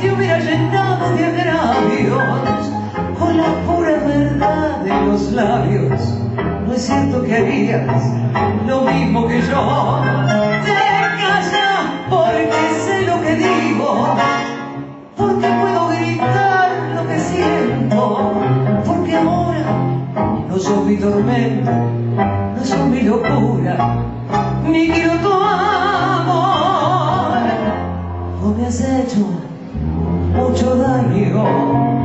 te hubiera llenado de agravios con la pura verdad de los labios. No es cierto que harías lo mismo que yo. Te callas porque sé lo que digo, porque puedo gritar lo que siento, porque ahora no son mi tormento, no son mi locura, ni quiero tu amor. Vos me has hecho mucho daño.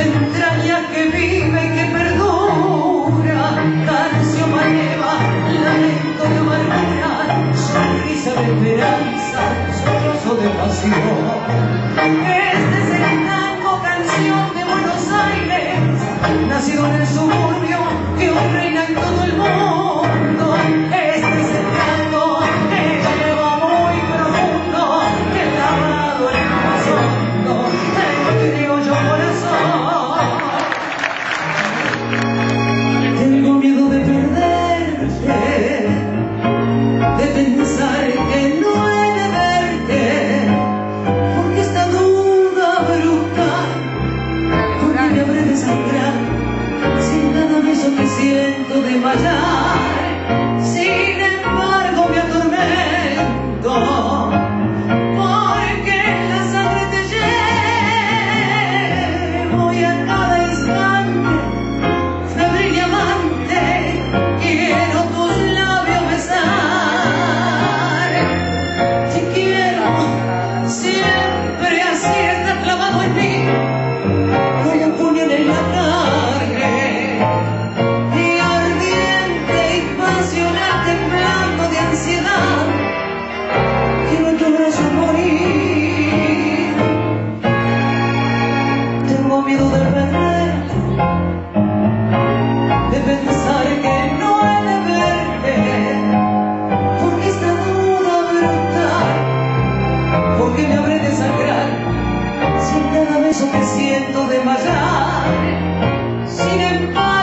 Entrañas que vive y que perdura. Canción maneva, lamento de amargura, sonrisa de esperanza, sollozo de pasión. Father. de de pensar que no he de verte, porque esta duda brutal, porque me habré de sangrar, si cada beso que siento de desmayar, sin embargo.